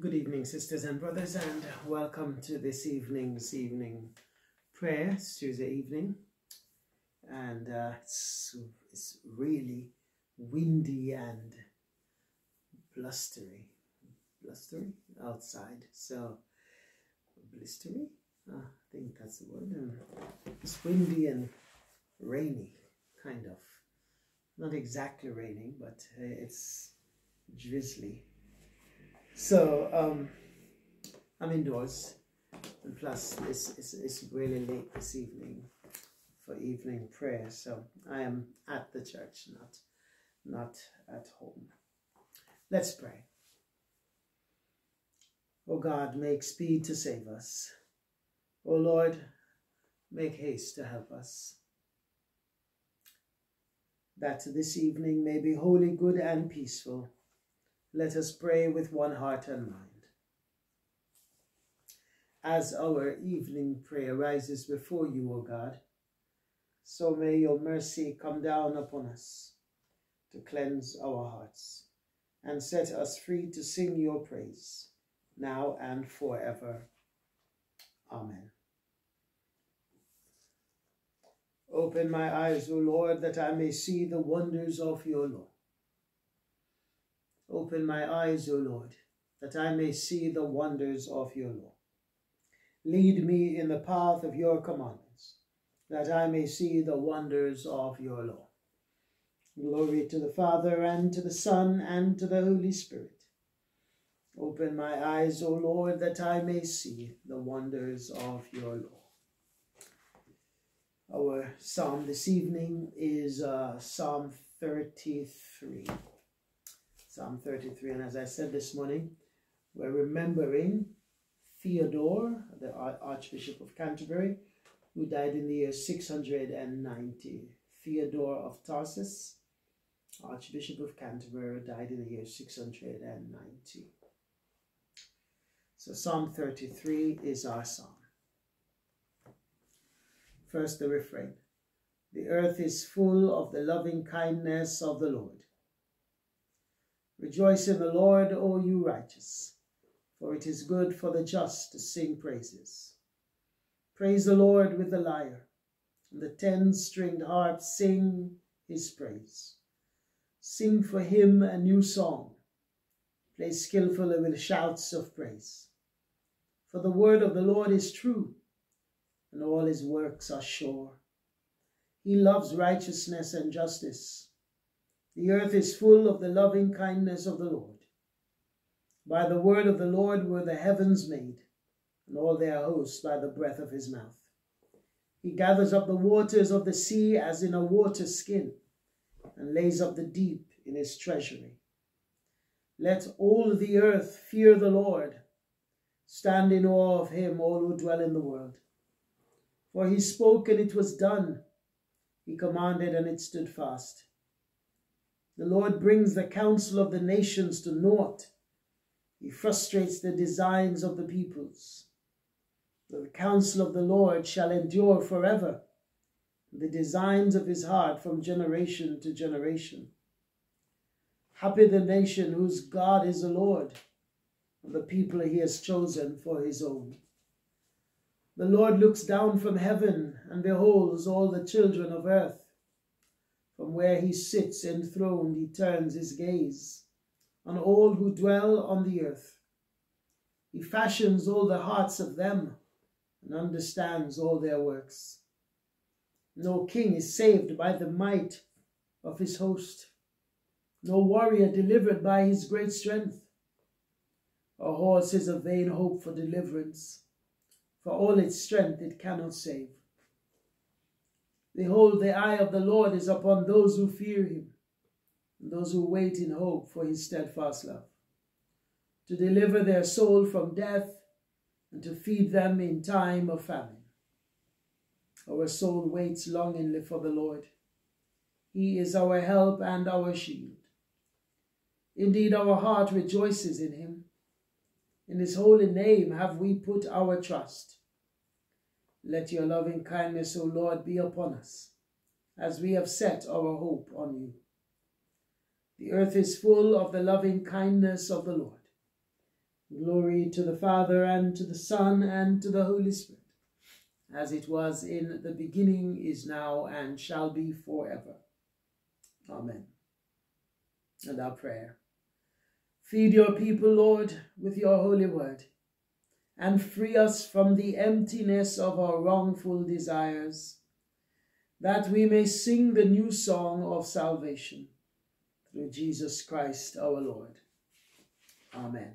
Good evening, sisters and brothers, and welcome to this evening's evening prayer. It's Tuesday evening, and uh, it's, it's really windy and blustery, blustery outside. So, blistery, uh, I think that's the word. And it's windy and rainy, kind of. Not exactly raining, but uh, it's drizzly. So um, I'm indoors, and plus it's, it's, it's really late this evening for evening prayer. So I am at the church, not not at home. Let's pray. O God, make speed to save us. O Lord, make haste to help us. That this evening may be holy, good, and peaceful let us pray with one heart and mind. As our evening prayer rises before you, O God, so may your mercy come down upon us to cleanse our hearts and set us free to sing your praise now and forever. Amen. Open my eyes, O Lord, that I may see the wonders of your law. Open my eyes, O Lord, that I may see the wonders of your law. Lead me in the path of your commandments, that I may see the wonders of your law. Glory to the Father, and to the Son, and to the Holy Spirit. Open my eyes, O Lord, that I may see the wonders of your law. Our psalm this evening is uh, Psalm 33. Psalm 33. And as I said this morning, we're remembering Theodore, the Archbishop of Canterbury, who died in the year 690. Theodore of Tarsus, Archbishop of Canterbury, died in the year 690. So Psalm 33 is our psalm. First, the refrain. The earth is full of the loving kindness of the Lord. Rejoice in the Lord, O you righteous, for it is good for the just to sing praises. Praise the Lord with the lyre, and the ten-stringed harp sing his praise. Sing for him a new song, play skillfully with shouts of praise. For the word of the Lord is true, and all his works are sure. He loves righteousness and justice. The earth is full of the loving kindness of the Lord. By the word of the Lord were the heavens made, and all their hosts by the breath of his mouth. He gathers up the waters of the sea as in a water skin, and lays up the deep in his treasury. Let all the earth fear the Lord. Stand in awe of him, all who dwell in the world. For he spoke, and it was done. He commanded, and it stood fast. The Lord brings the counsel of the nations to naught. He frustrates the designs of the peoples. The counsel of the Lord shall endure forever, the designs of his heart from generation to generation. Happy the nation whose God is the Lord, and the people he has chosen for his own. The Lord looks down from heaven and beholds all the children of earth. From where he sits enthroned, he turns his gaze on all who dwell on the earth. He fashions all the hearts of them and understands all their works. No king is saved by the might of his host, no warrior delivered by his great strength. A horse is a vain hope for deliverance, for all its strength it cannot save. Behold, the eye of the Lord is upon those who fear him, those who wait in hope for his steadfast love, to deliver their soul from death and to feed them in time of famine. Our soul waits longingly for the Lord. He is our help and our shield. Indeed, our heart rejoices in him. In his holy name have we put our trust. Let your loving kindness, O Lord, be upon us, as we have set our hope on you. The earth is full of the loving kindness of the Lord. Glory to the Father, and to the Son, and to the Holy Spirit, as it was in the beginning, is now, and shall be forever. Amen. And our prayer. Feed your people, Lord, with your holy word, and free us from the emptiness of our wrongful desires, that we may sing the new song of salvation through Jesus Christ our Lord. Amen.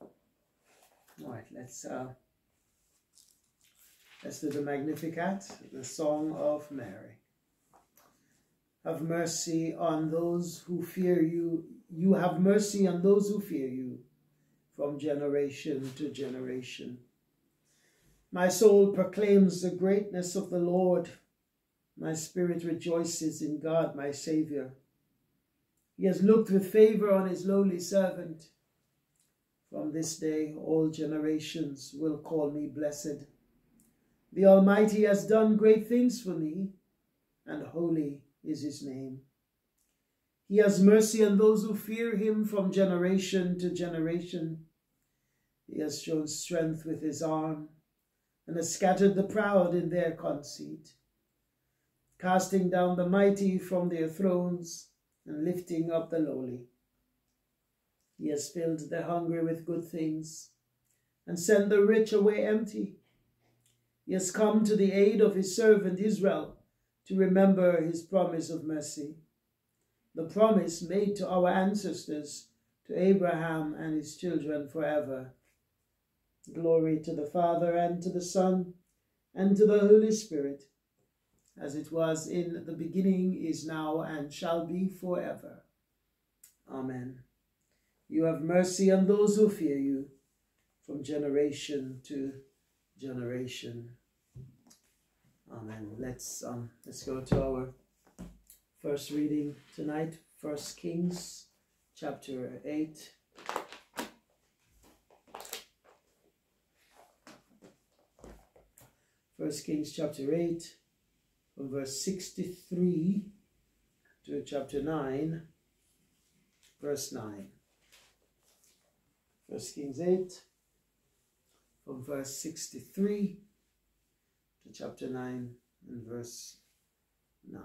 All right, let's uh, let's do the Magnificat, the Song of Mary. Have mercy on those who fear you. You have mercy on those who fear you from generation to generation. My soul proclaims the greatness of the Lord. My spirit rejoices in God, my Saviour. He has looked with favour on his lowly servant. From this day, all generations will call me blessed. The Almighty has done great things for me, and holy is his name. He has mercy on those who fear him from generation to generation. He has shown strength with his arm, and has scattered the proud in their conceit, casting down the mighty from their thrones, and lifting up the lowly. He has filled the hungry with good things and sent the rich away empty. He has come to the aid of his servant Israel to remember his promise of mercy, the promise made to our ancestors, to Abraham and his children forever. Glory to the Father and to the Son and to the Holy Spirit, as it was in the beginning, is now, and shall be forever. Amen. You have mercy on those who fear you from generation to generation. Amen. Let's um let's go to our first reading tonight, First Kings chapter 8. First Kings chapter 8 from verse 63 to chapter 9 verse 9. First Kings 8, from verse 63 to chapter 9 and verse 9.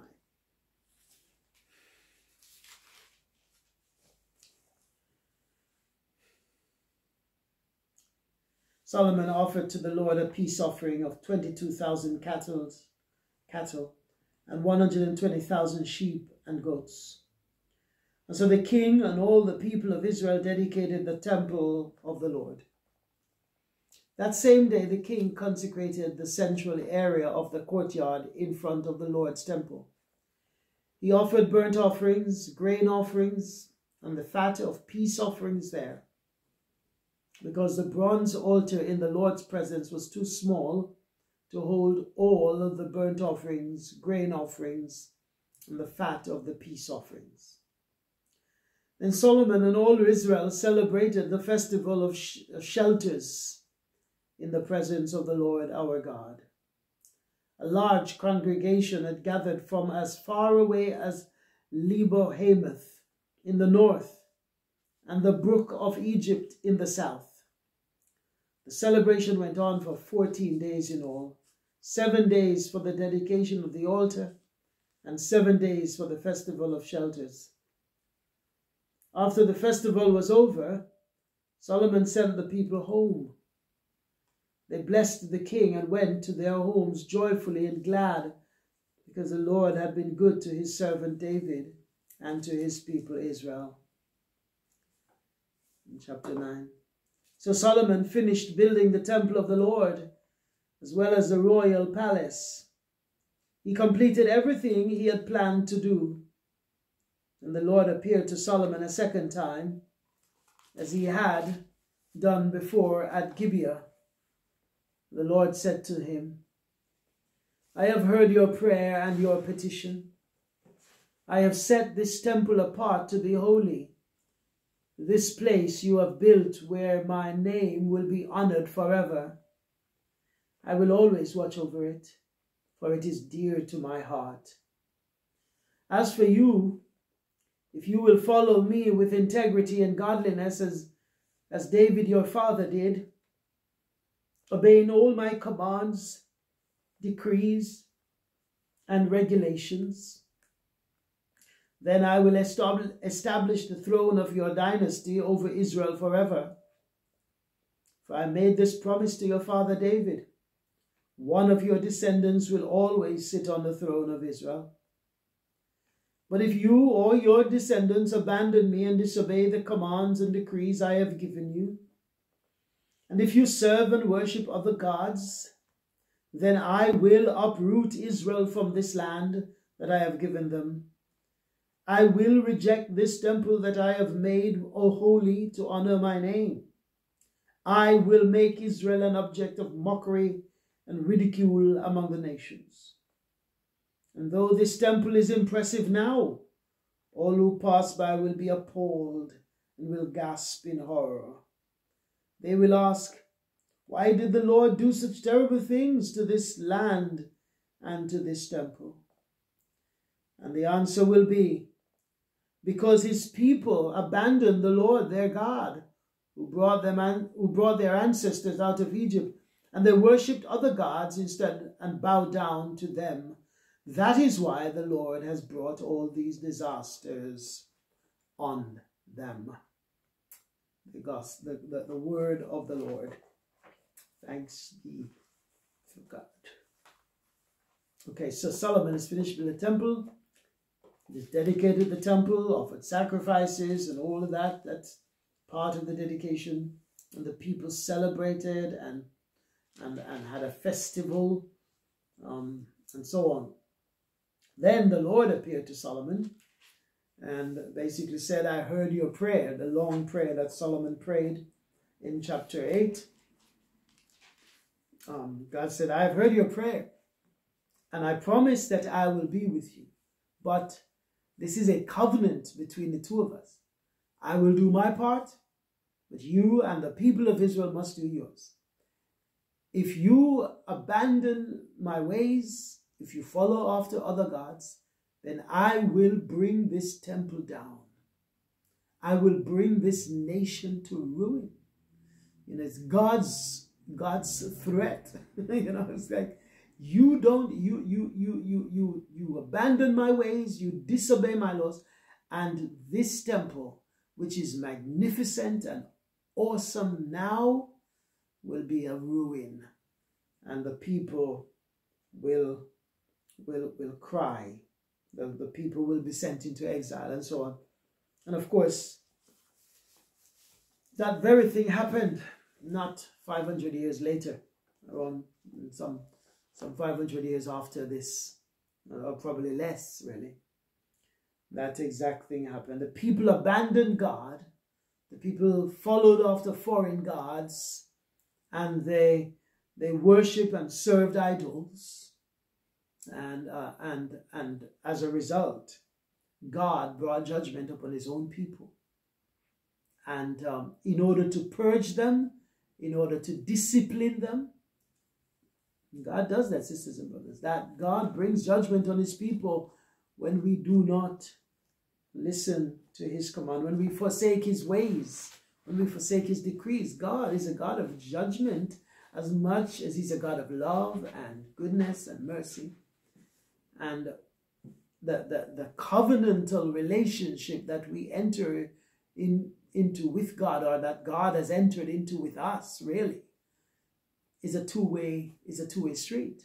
Solomon offered to the Lord a peace offering of 22,000 cattle, cattle and 120,000 sheep and goats. And so the king and all the people of Israel dedicated the temple of the Lord. That same day, the king consecrated the central area of the courtyard in front of the Lord's temple. He offered burnt offerings, grain offerings, and the fat of peace offerings there. Because the bronze altar in the Lord's presence was too small to hold all of the burnt offerings, grain offerings, and the fat of the peace offerings. Then Solomon and all Israel celebrated the festival of, sh- shelters in the presence of the Lord our God. A large congregation had gathered from as far away as Lebo Hamath in the north and the brook of Egypt in the south. The celebration went on for 14 days in all, seven days for the dedication of the altar, and seven days for the festival of shelters. After the festival was over, Solomon sent the people home. They blessed the king and went to their homes joyfully and glad because the Lord had been good to his servant David and to his people Israel. In chapter 9. So Solomon finished building the temple of the Lord as well as the royal palace. He completed everything he had planned to do. And the Lord appeared to Solomon a second time, as he had done before at Gibeah. The Lord said to him, I have heard your prayer and your petition. I have set this temple apart to be holy. This place you have built where my name will be honored forever. I will always watch over it, for it is dear to my heart. As for you, if you will follow me with integrity and godliness as, as David your father did, obeying all my commands, decrees, and regulations, then I will establish the throne of your dynasty over Israel forever. For I made this promise to your father David. One of your descendants will always sit on the throne of Israel. But if you or your descendants abandon me and disobey the commands and decrees I have given you, and if you serve and worship other gods, then I will uproot Israel from this land that I have given them. I will reject this temple that I have made O holy to honor my name. I will make Israel an object of mockery and ridicule among the nations. And though this temple is impressive now, all who pass by will be appalled and will gasp in horror. They will ask, Why did the Lord do such terrible things to this land and to this temple? And the answer will be, Because his people abandoned the Lord their God, who brought them an, who brought their ancestors out of Egypt, and they worshipped other gods instead and bowed down to them that is why the Lord has brought all these disasters on them. The, gospel, the, the, the word of the Lord. Thanks be to God. Okay, so Solomon has finished with the temple. Dedicated the temple, offered sacrifices and all of that. That's part of the dedication. And the people celebrated and and, and had a festival um, and so on. Then the Lord appeared to Solomon and basically said, I heard your prayer, the long prayer that Solomon prayed in chapter 8. Um, God said, I have heard your prayer, and I promise that I will be with you. But this is a covenant between the two of us. I will do my part, but you and the people of Israel must do yours. If you abandon my ways if you follow after other gods, then I will bring this temple down. I will bring this nation to ruin. You know, it's God's God's threat. you know, it's like you don't you you you you you you abandon my ways, you disobey my laws, and this temple, which is magnificent and awesome now, will be a ruin, and the people will will, will cry. The, the people will be sent into exile and so on. And of course, that very thing happened not 500 years later, around some, some 500 years after this, or probably less, really. That exact thing happened. The people abandoned God, the people followed after foreign gods, and they, they worship and served idols and uh, and and as a result, God brought judgment upon His own people. And um, in order to purge them, in order to discipline them, God does that, sisters and brothers. That God brings judgment on His people when we do not listen to His command, when we forsake His ways, when we forsake His decrees. God is a God of judgment as much as He's a God of love and goodness and mercy and the, the, the covenantal relationship that we enter in, into with God or that God has entered into with us really is a two-way is a two-way street.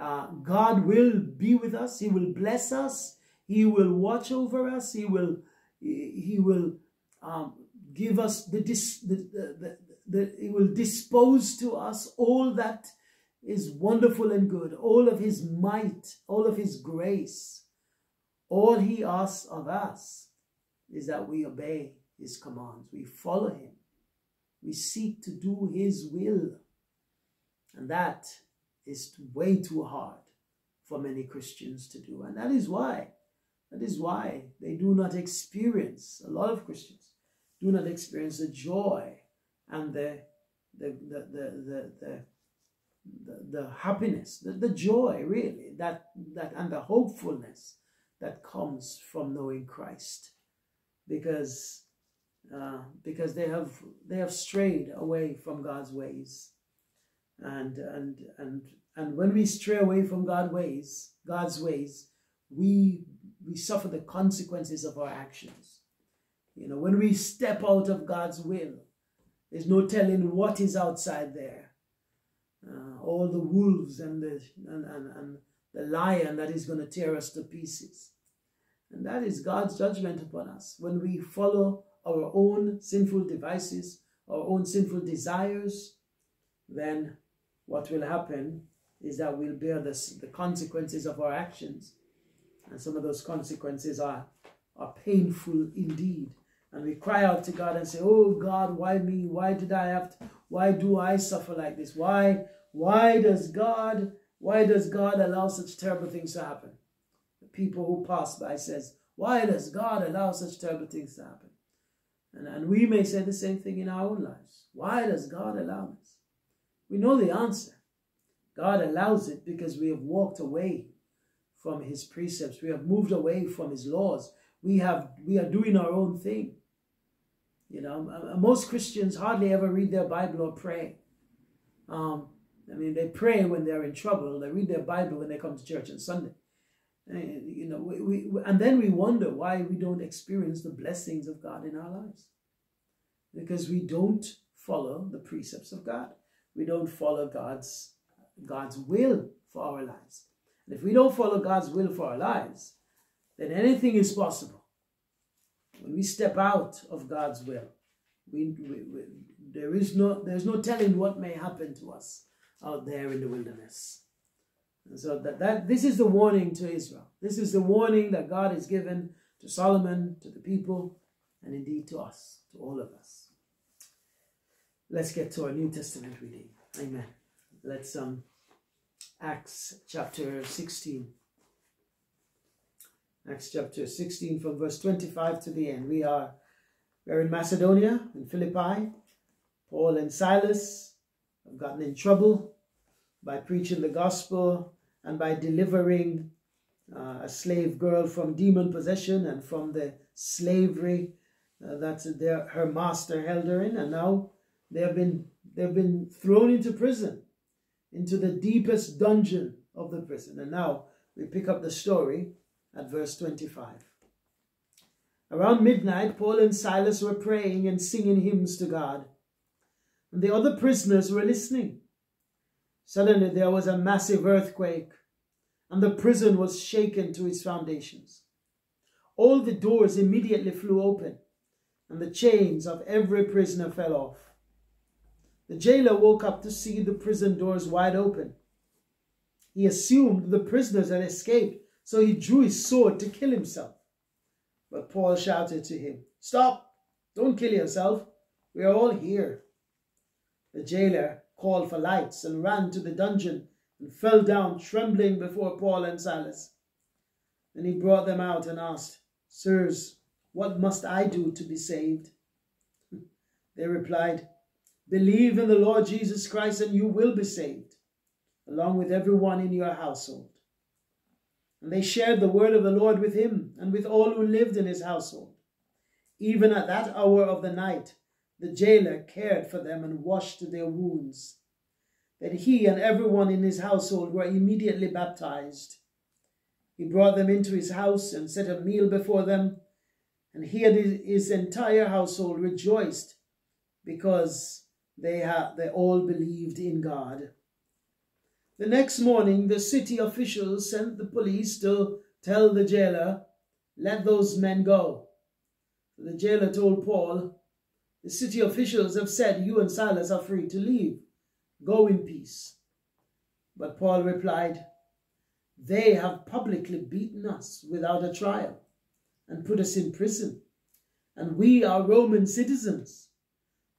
Uh, God will be with us. He will bless us. He will watch over us. He will he will um, give us the, dis, the, the, the, the, he will dispose to us all that is wonderful and good, all of his might, all of his grace. All he asks of us is that we obey his commands, we follow him, we seek to do his will. And that is way too hard for many Christians to do. And that is why, that is why they do not experience, a lot of Christians do not experience the joy and the, the, the, the, the, the the, happiness, the, the joy really, that, that and the hopefulness that comes from knowing Christ because uh, because they have they have strayed away from God's ways, and and and and when we stray away from God's ways, God's ways, we we suffer the consequences of our actions. You know, when we step out of God's will, there's no telling what is outside there. Uh, all the wolves and the and, and, and the lion that is going to tear us to pieces. And that is God's judgment upon us. When we follow our own sinful devices, our own sinful desires, then what will happen is that we'll bear the, the consequences of our actions. And some of those consequences are, are painful indeed. And we cry out to God and say, Oh God, why me? Why did I have to? Why do I suffer like this? Why, why does God, why does God allow such terrible things to happen? The people who pass by says, Why does God allow such terrible things to happen? And, and we may say the same thing in our own lives. Why does God allow this? We know the answer. God allows it because we have walked away from his precepts. We have moved away from his laws. We have we are doing our own thing. You know, most Christians hardly ever read their Bible or pray. Um, I mean, they pray when they're in trouble. They read their Bible when they come to church on Sunday. And, you know, we, we, and then we wonder why we don't experience the blessings of God in our lives. Because we don't follow the precepts of God. We don't follow God's, God's will for our lives. And if we don't follow God's will for our lives, then anything is possible. When we step out of God's will, we, we, we, there is no, there's no telling what may happen to us out there in the wilderness. And so that, that this is the warning to Israel. This is the warning that God has given to Solomon, to the people, and indeed to us, to all of us. Let's get to our New Testament reading. Amen. Let's um Acts chapter 16. Acts chapter 16 from verse 25 to the end. We are we're in Macedonia, in Philippi. Paul and Silas have gotten in trouble by preaching the gospel and by delivering uh, a slave girl from demon possession and from the slavery uh, that their, her master held her in. And now they have been they've been thrown into prison, into the deepest dungeon of the prison. And now we pick up the story at verse 25. Around midnight, Paul and Silas were praying and singing hymns to God, and the other prisoners were listening. Suddenly there was a massive earthquake, and the prison was shaken to its foundations. All the doors immediately flew open, and the chains of every prisoner fell off. The jailer woke up to see the prison doors wide open. He assumed the prisoners had escaped, so he drew his sword to kill himself. But Paul shouted to him, Stop! Don't kill yourself. We are all here. The jailer called for lights and ran to the dungeon and fell down trembling before Paul and Silas. Then he brought them out and asked, Sirs, what must I do to be saved? They replied, Believe in the Lord Jesus Christ and you will be saved, along with everyone in your household. And they shared the word of the Lord with him and with all who lived in his household. Even at that hour of the night, the jailer cared for them and washed their wounds. Then he and everyone in his household were immediately baptized. He brought them into his house and set a meal before them, and he and his entire household rejoiced because they, they all believed in God. The next morning, the city officials sent the police to tell the jailer, let those men go. The jailer told Paul, the city officials have said you and Silas are free to leave. Go in peace. But Paul replied, They have publicly beaten us without a trial and put us in prison. And we are Roman citizens.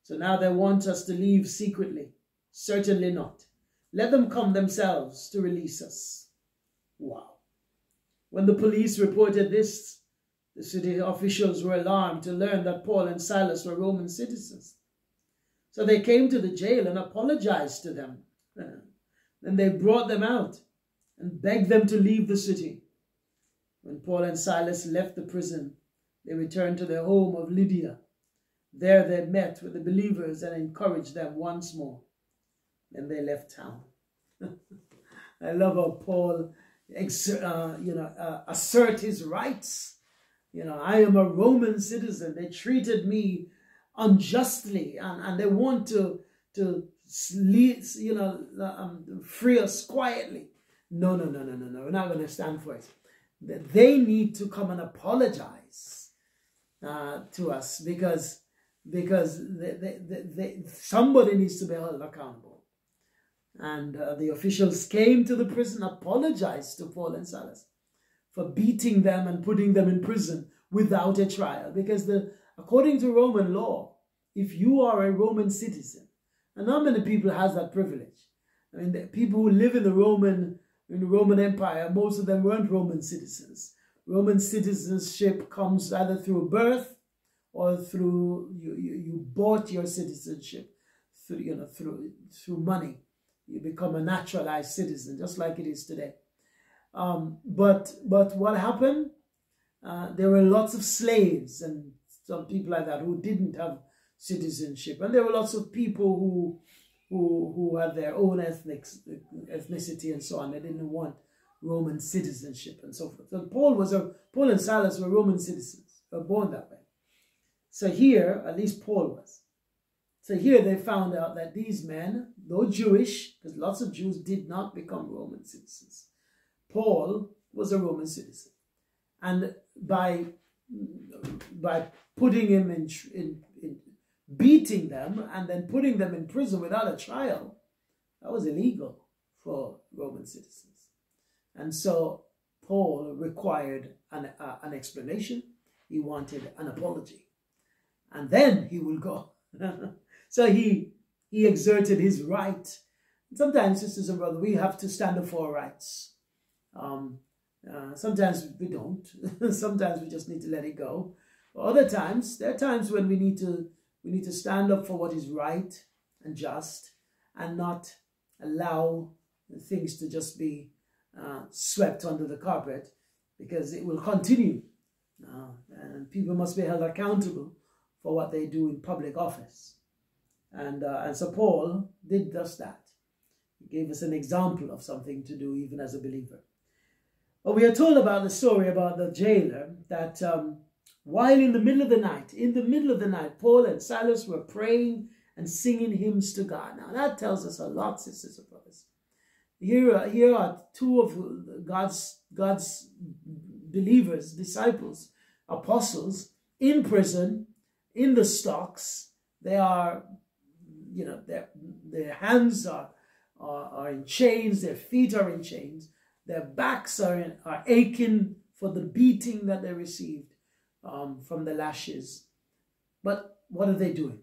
So now they want us to leave secretly. Certainly not. Let them come themselves to release us. Wow. When the police reported this, the city officials were alarmed to learn that Paul and Silas were Roman citizens. So they came to the jail and apologized to them. Then they brought them out and begged them to leave the city. When Paul and Silas left the prison, they returned to their home of Lydia. There they met with the believers and encouraged them once more. Then they left town. I love how Paul, uh, you know, uh, assert his rights. You know, I am a Roman citizen. They treated me unjustly, and, and they want to to you know um, free us quietly. No, no, no, no, no, no. We're not going to stand for it. They need to come and apologize uh, to us because because they, they, they, somebody needs to be held accountable. And uh, the officials came to the prison, apologized to Paul and Silas for beating them and putting them in prison without a trial. Because the according to Roman law, if you are a Roman citizen, and not many people has that privilege. I mean, people who live in the Roman in the Roman Empire, most of them weren't Roman citizens. Roman citizenship comes either through birth or through you, you, you bought your citizenship through you know through through money. You become a naturalized citizen, just like it is today. Um, but but what happened? Uh, there were lots of slaves and some people like that who didn't have citizenship, and there were lots of people who who who had their own ethnic ethnicity and so on. They didn't want Roman citizenship and so forth. So Paul was a Paul and Silas were Roman citizens, were born that way. So here, at least Paul was. So here they found out that these men, though Jewish, because lots of Jews did not become Roman citizens, Paul was a Roman citizen. And by, by putting him in, in, in beating them and then putting them in prison without a trial, that was illegal for Roman citizens. And so Paul required an, uh, an explanation. He wanted an apology and then he will go. so he he exerted his right. Sometimes, sisters and brothers, we have to stand up for our rights. Um, uh, sometimes we don't. sometimes we just need to let it go. Other times, there are times when we need to we need to stand up for what is right and just, and not allow things to just be uh, swept under the carpet, because it will continue, uh, and people must be held accountable for what they do in public office. And, uh, and so Paul did just that. He gave us an example of something to do even as a believer. But we are told about the story about the jailer that um, while in the middle of the night, in the middle of the night, Paul and Silas were praying and singing hymns to God. Now that tells us a lot, sisters and brothers. Here, are, here are two of God's, God's believers, disciples, apostles in prison in the stocks. They are, you know, their, their hands are, are, are in chains, their feet are in chains, their backs are, in, are aching for the beating that they received um, from the lashes. But what are they doing?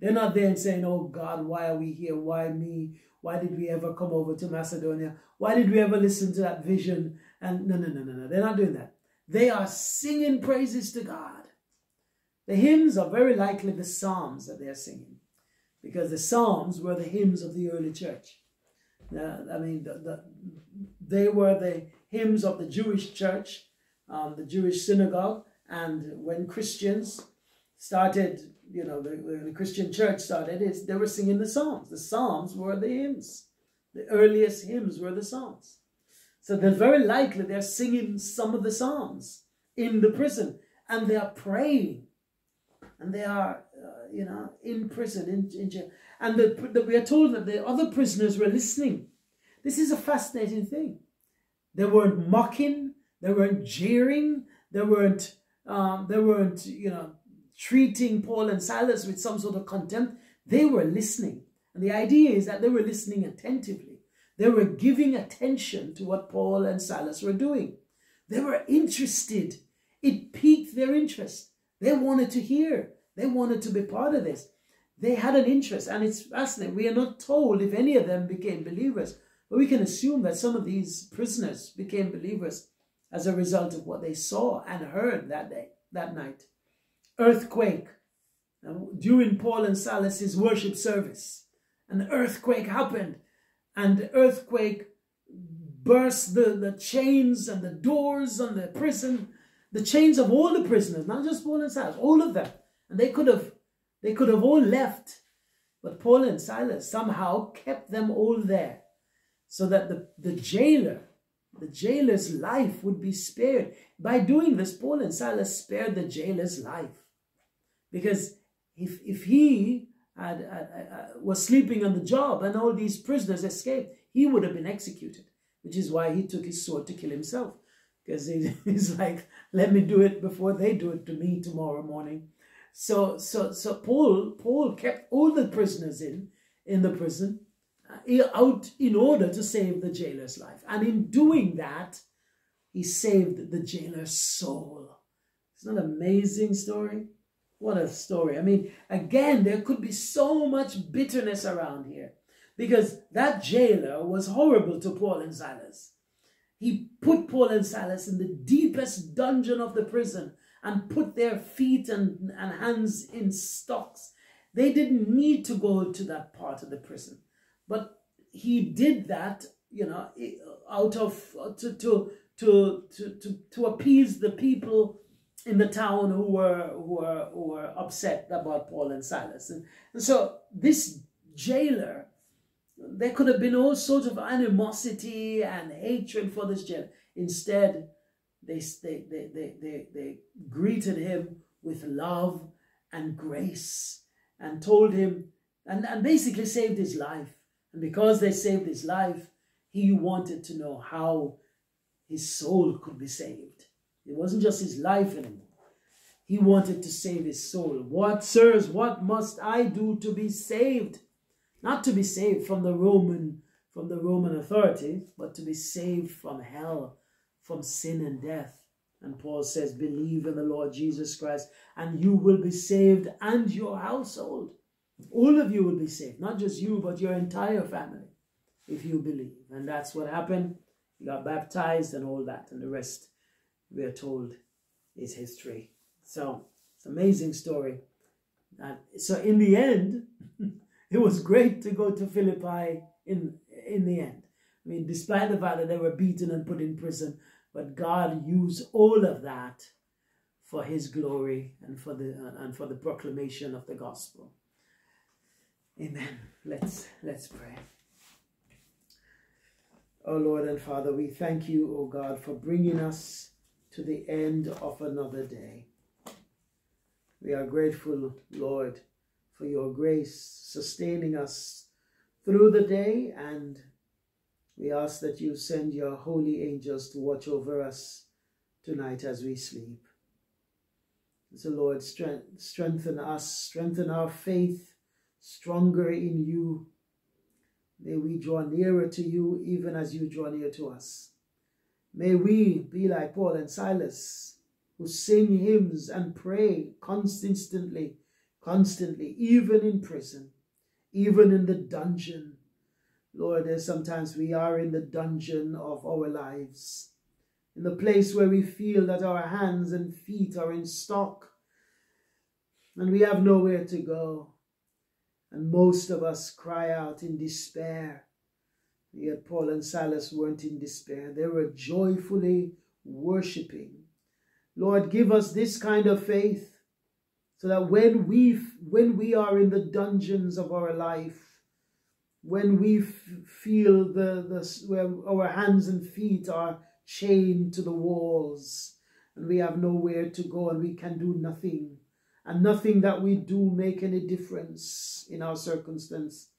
They're not there and saying, oh God, why are we here? Why me? Why did we ever come over to Macedonia? Why did we ever listen to that vision? And no, no, no, no, no. They're not doing that. They are singing praises to God. The hymns are very likely the psalms that they're singing because the psalms were the hymns of the early church. Uh, I mean, the, the, they were the hymns of the Jewish church, um, the Jewish synagogue, and when Christians started, you know, the, the Christian church started, they were singing the psalms. The psalms were the hymns. The earliest hymns were the psalms. So they're very likely they're singing some of the psalms in the prison and they're praying and they are, uh, you know, in prison, in, in jail. And the, the, we are told that the other prisoners were listening. This is a fascinating thing. They weren't mocking, they weren't jeering, they weren't, um, they weren't, you know, treating Paul and Silas with some sort of contempt. They were listening. And the idea is that they were listening attentively. They were giving attention to what Paul and Silas were doing. They were interested. It piqued their interest. They wanted to hear. They wanted to be part of this. They had an interest, and it's fascinating. We are not told if any of them became believers, but we can assume that some of these prisoners became believers as a result of what they saw and heard that day, that night. Earthquake. During Paul and Silas's worship service, an earthquake happened, and the earthquake burst the, the chains and the doors on the prison the chains of all the prisoners, not just Paul and Silas, all of them. They could have they could have all left. But Paul and Silas somehow kept them all there so that the, the jailer, the jailer's life would be spared. By doing this, Paul and Silas spared the jailer's life. Because if, if he had, had, was sleeping on the job and all these prisoners escaped, he would have been executed, which is why he took his sword to kill himself. Because he, he's like, let me do it before they do it to me tomorrow morning. So, so, so Paul, Paul kept all the prisoners in, in the prison, uh, out in order to save the jailer's life. And in doing that, he saved the jailer's soul. Isn't that an amazing story? What a story. I mean, again, there could be so much bitterness around here because that jailer was horrible to Paul and Silas. He put Paul and Silas in the deepest dungeon of the prison and put their feet and, and hands in stocks. They didn't need to go to that part of the prison. But he did that, you know, out of, uh, to, to, to, to, to, to appease the people in the town who were who were who were upset about Paul and Silas. And, and so this jailer, there could have been all sorts of animosity and hatred for this jailer. Instead, they, they, they, they, they, greeted him with love and grace and told him and, and basically saved his life. And because they saved his life, he wanted to know how his soul could be saved. It wasn't just his life anymore. He wanted to save his soul. What, sirs, what must I do to be saved? Not to be saved from the Roman, from the Roman authority, but to be saved from hell from sin and death. And Paul says, believe in the Lord Jesus Christ and you will be saved and your household. All of you will be saved, not just you, but your entire family, if you believe. And that's what happened. He got baptized and all that. And the rest, we are told, is history. So it's amazing story. So in the end, it was great to go to Philippi in, in the end. I mean, despite the fact that they were beaten and put in prison, but God used all of that for his glory and for the and for the proclamation of the gospel. Amen. Let's let's pray. Oh Lord and Father, we thank you, oh God, for bringing us to the end of another day. We are grateful, Lord, for your grace sustaining us through the day and we ask that you send your holy angels to watch over us tonight as we sleep. So, Lord, strengthen us, strengthen our faith, stronger in you. May we draw nearer to you even as you draw near to us. May we be like Paul and Silas, who sing hymns and pray constantly, constantly, even in prison, even in the dungeon, Lord, there's sometimes we are in the dungeon of our lives, in the place where we feel that our hands and feet are in stock and we have nowhere to go. And most of us cry out in despair. Yet Paul and Silas weren't in despair. They were joyfully worshiping. Lord, give us this kind of faith so that when we, when we are in the dungeons of our life, when we feel the, the our hands and feet are chained to the walls and we have nowhere to go and we can do nothing. And nothing that we do make any difference in our circumstance.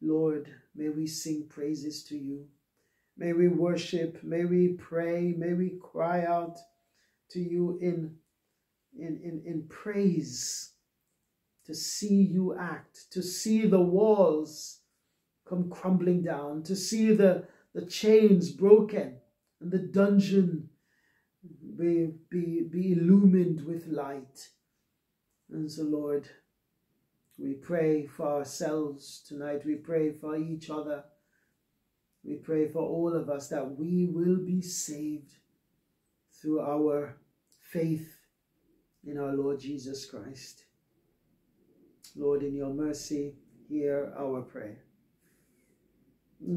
Lord may we sing praises to you. May we worship may we pray may we cry out to you in in in, in praise. To see you act to see the walls come crumbling down, to see the, the chains broken and the dungeon be, be, be illumined with light. And so, Lord, we pray for ourselves tonight. We pray for each other. We pray for all of us that we will be saved through our faith in our Lord Jesus Christ. Lord, in your mercy, hear our prayer.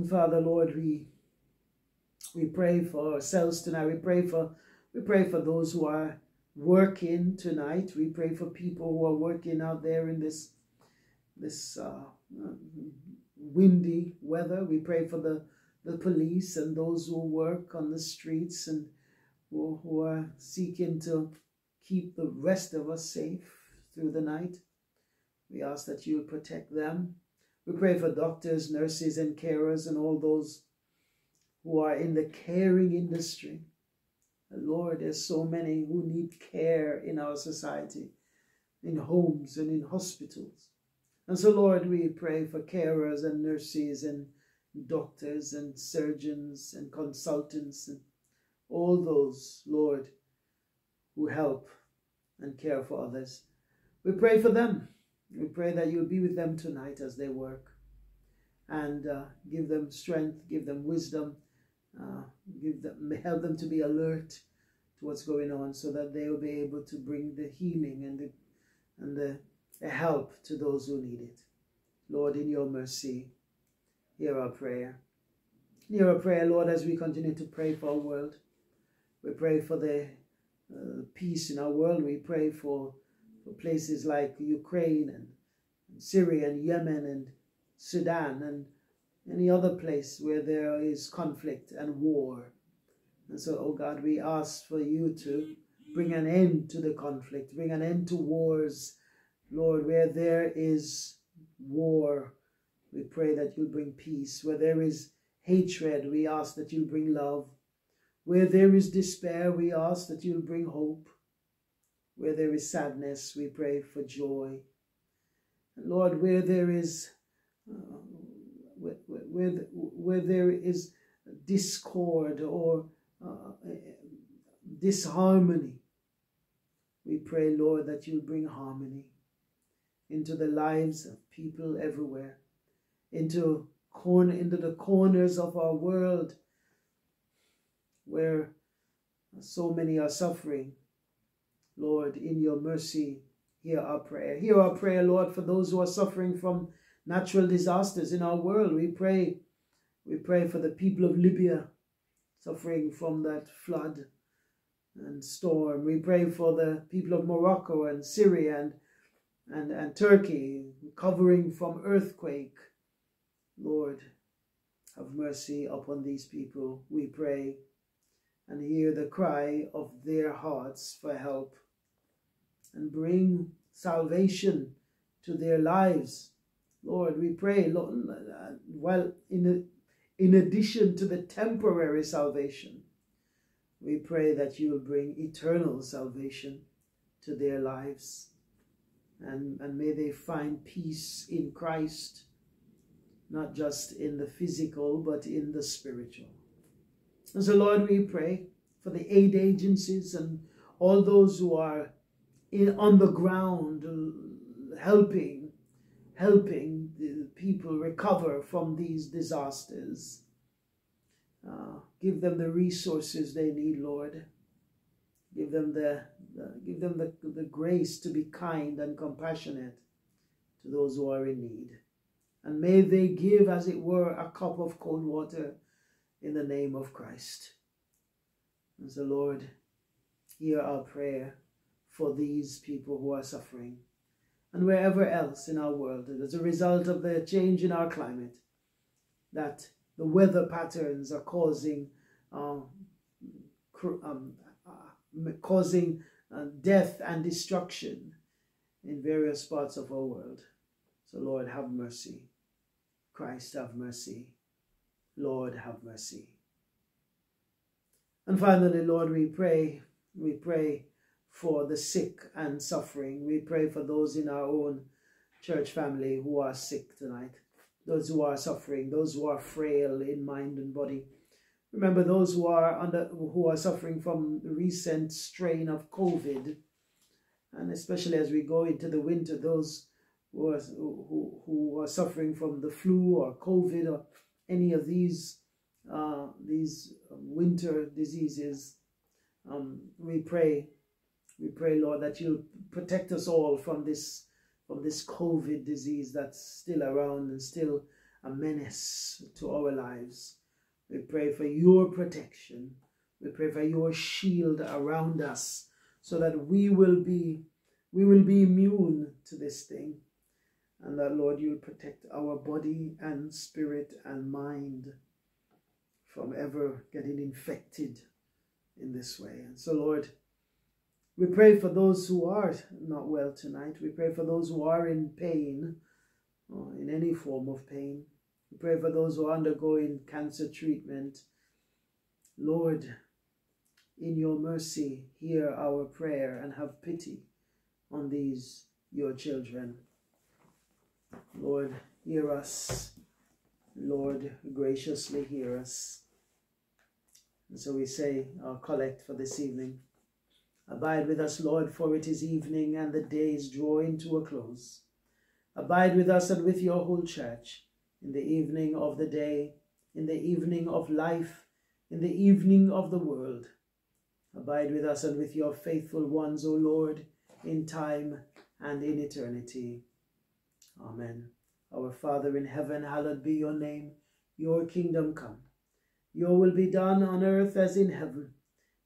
Father, Lord, we we pray for ourselves tonight. We pray for We pray for those who are working tonight. We pray for people who are working out there in this this uh, windy weather. We pray for the, the police and those who work on the streets and who, who are seeking to keep the rest of us safe through the night. We ask that you protect them. We pray for doctors, nurses, and carers and all those who are in the caring industry. Lord, there's so many who need care in our society, in homes and in hospitals. And so, Lord, we pray for carers and nurses and doctors and surgeons and consultants and all those, Lord, who help and care for others. We pray for them. We pray that you'll be with them tonight as they work and uh, give them strength, give them wisdom, uh, give them, help them to be alert to what's going on so that they will be able to bring the healing and the, and the a help to those who need it. Lord, in your mercy, hear our prayer. Hear our prayer, Lord, as we continue to pray for our world. We pray for the uh, peace in our world. We pray for places like Ukraine and, and Syria and Yemen and Sudan and any other place where there is conflict and war. And so, oh God, we ask for you to bring an end to the conflict, bring an end to wars Lord, where there is war, we pray that you'll bring peace. Where there is hatred, we ask that you'll bring love. Where there is despair, we ask that you'll bring hope. Where there is sadness, we pray for joy. Lord, where there is uh, where, where, where there is discord or uh, disharmony, we pray, Lord, that you'll bring harmony into the lives of people everywhere, into corner into the corners of our world where so many are suffering. Lord, in your mercy, hear our prayer. Hear our prayer, Lord, for those who are suffering from natural disasters in our world. We pray. We pray for the people of Libya suffering from that flood and storm. We pray for the people of Morocco and Syria and and, and Turkey, recovering from earthquake. Lord, have mercy upon these people, we pray, and hear the cry of their hearts for help, and bring salvation to their lives. Lord, we pray, Lord, well, in, in addition to the temporary salvation, we pray that you will bring eternal salvation to their lives and, and may they find peace in Christ, not just in the physical, but in the spiritual. And so, Lord, we pray for the aid agencies and all those who are in, on the ground uh, helping, helping the people recover from these disasters. Uh, give them the resources they need, Lord. Give them the, the give them the, the grace to be kind and compassionate to those who are in need. And may they give, as it were, a cup of cold water in the name of Christ. And so, Lord, hear our prayer for these people who are suffering and wherever else in our world as a result of the change in our climate, that the weather patterns are causing um, um, causing uh, death and destruction in various parts of our world. So, Lord, have mercy. Christ, have mercy. Lord, have mercy. And finally, Lord, we pray, we pray for the sick and suffering. We pray for those in our own church family who are sick tonight, those who are suffering, those who are frail in mind and body. Remember those who are under who are suffering from the recent strain of COVID, and especially as we go into the winter, those who are, who, who are suffering from the flu or COVID or any of these uh, these winter diseases, um, we pray, we pray, Lord, that you'll protect us all from this from this COVID disease that's still around and still a menace to our lives. We pray for your protection. We pray for your shield around us so that we will be we will be immune to this thing. And that Lord, you'll protect our body and spirit and mind from ever getting infected in this way. And so, Lord, we pray for those who are not well tonight. We pray for those who are in pain, or in any form of pain. We pray for those who are undergoing cancer treatment. Lord, in your mercy, hear our prayer and have pity on these, your children. Lord, hear us. Lord, graciously hear us. And so we say our collect for this evening. Abide with us, Lord, for it is evening and the day is drawing to a close. Abide with us and with your whole church in the evening of the day, in the evening of life, in the evening of the world. Abide with us and with your faithful ones, O Lord, in time and in eternity. Amen. Our Father in heaven, hallowed be your name. Your kingdom come. Your will be done on earth as in heaven.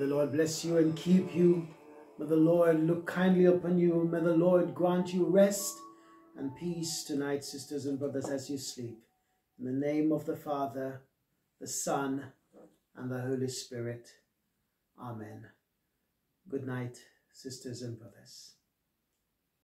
The Lord bless you and keep you. May the Lord look kindly upon you. May the Lord grant you rest and peace tonight, sisters and brothers, as you sleep. In the name of the Father, the Son, and the Holy Spirit. Amen. Good night, sisters and brothers.